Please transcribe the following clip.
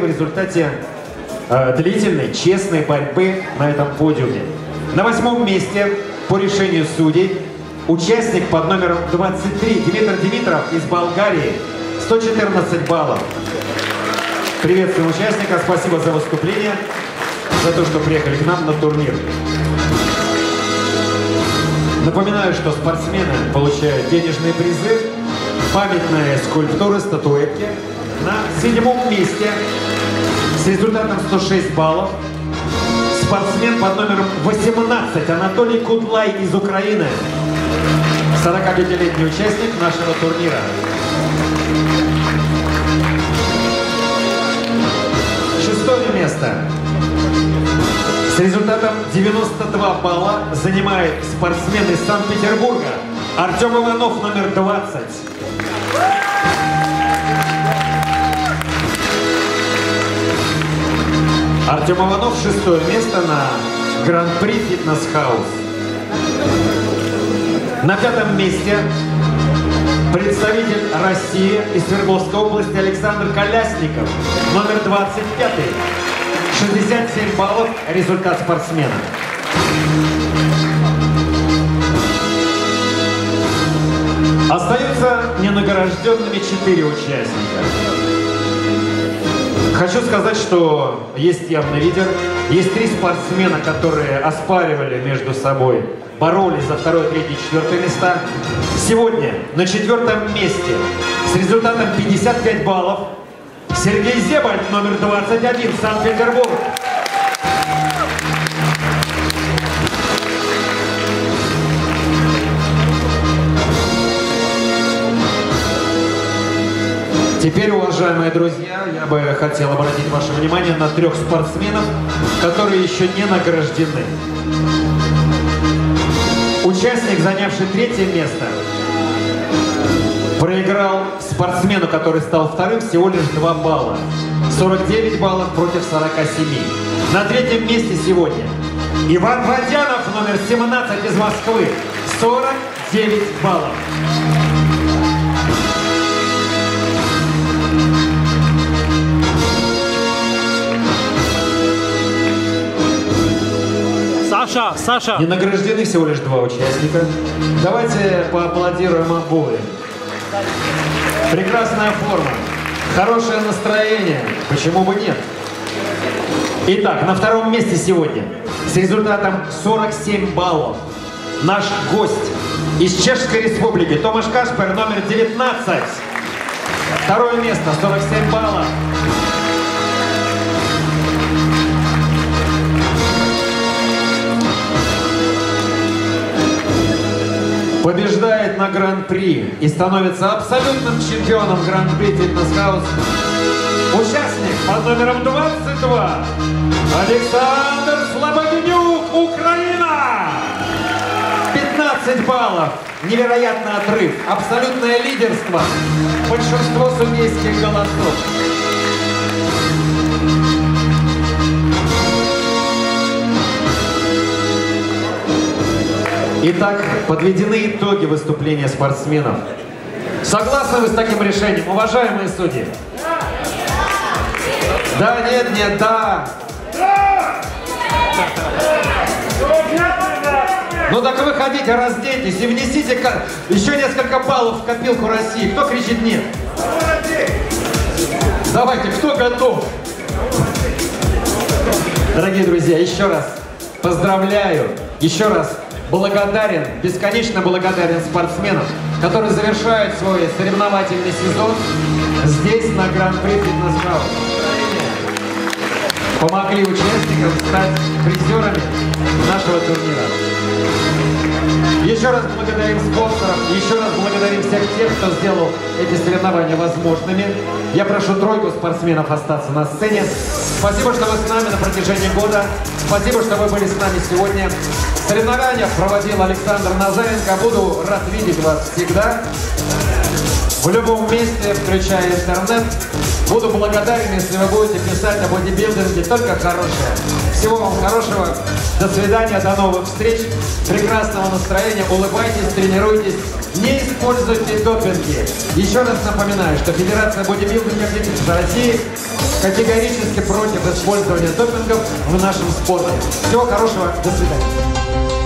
в результате э, длительной, честной борьбы на этом подиуме. На восьмом месте по решению судей участник под номером 23 Дмитрий Димитров из Болгарии. 114 баллов. Приветствуем участника, спасибо за выступление, за то, что приехали к нам на турнир. Напоминаю, что спортсмены получают денежные призы, памятные скульптуры, статуэтки. На седьмом месте с результатом 106 баллов спортсмен под номером 18 Анатолий Кудлай из Украины. 45-летний участник нашего турнира. Шестое место. С результатом 92 балла занимает спортсмен из Санкт-Петербурга Артем Иванов, номер 20. Артем Иванов шестое место на Гран-при Фитнес Хаус. На пятом месте представитель России из Свердловской области Александр Колясников, номер 25. 67 баллов результат спортсмена. Остаются ненагражденными четыре участника. Хочу сказать, что есть явный лидер. Есть три спортсмена, которые оспаривали между собой, боролись за второе, третье, четвертое места. Сегодня на четвертом месте с результатом 55 баллов Сергей Зебальд, номер 21, Санкт-Петербург. Теперь, уважаемые друзья, я бы хотел обратить ваше внимание на трех спортсменов, которые еще не награждены. Участник, занявший третье место, проиграл спортсмену, который стал вторым, всего лишь 2 балла. 49 баллов против 47. На третьем месте сегодня Иван Водянов, номер 17 из Москвы. 49 баллов. Саша, Саша. Не награждены всего лишь два участника. Давайте поаплодируем обоим. Прекрасная форма, хорошее настроение, почему бы нет? Итак, на втором месте сегодня с результатом 47 баллов наш гость из Чешской Республики Томаш Кашпер, номер 19. Второе место, 47 баллов. Побеждает на Гран-при и становится абсолютным чемпионом Гран-при Фитнес Хаус. Участник под номером 22 Александр Слободенюк, Украина! 15 баллов. Невероятный отрыв. Абсолютное лидерство. Большинство судейских голосов. Итак, подведены итоги выступления спортсменов. Согласны вы с таким решением, уважаемые судьи? Да, нет, нет, да. Ну так выходите, разденьтесь и внесите еще несколько баллов в копилку России. Кто кричит нет? Давайте, кто готов? Дорогие друзья, еще раз поздравляю, еще раз благодарен, бесконечно благодарен спортсменам, которые завершают свой соревновательный сезон здесь, на Гран-при Фитнес Хаус. Помогли участникам стать призерами нашего турнира. Еще раз благодарим спонсоров, еще раз благодарим всех тех, кто сделал эти соревнования возможными. Я прошу тройку спортсменов остаться на сцене. Спасибо, что вы с нами на протяжении года. Спасибо, что вы были с нами сегодня. Соревнования проводил Александр Назаренко. Буду рад видеть вас всегда. В любом месте, включая интернет. Буду благодарен, если вы будете писать о бодибилдинге только хорошее. Всего вам хорошего. До свидания, до новых встреч. Прекрасного настроения. Улыбайтесь, тренируйтесь. Не используйте допинги. Еще раз напоминаю, что Федерация бодибилдинга России категорически против использования допингов в нашем спорте. Всего хорошего, до свидания.